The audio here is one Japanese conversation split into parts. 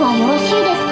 はよろしいですか？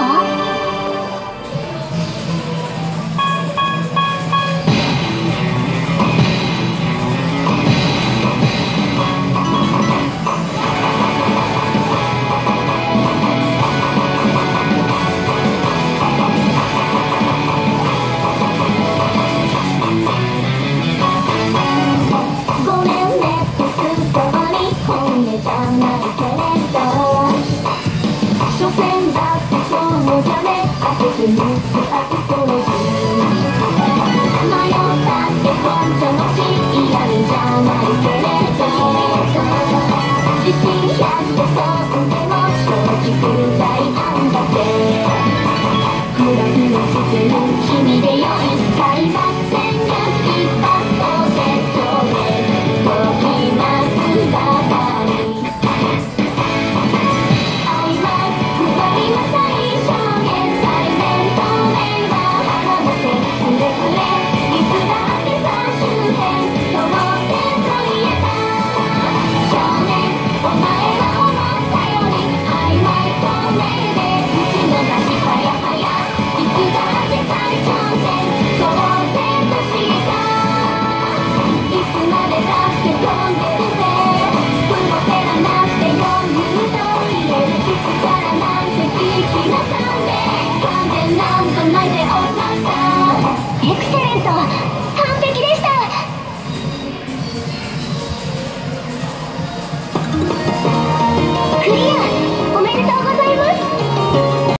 君でよい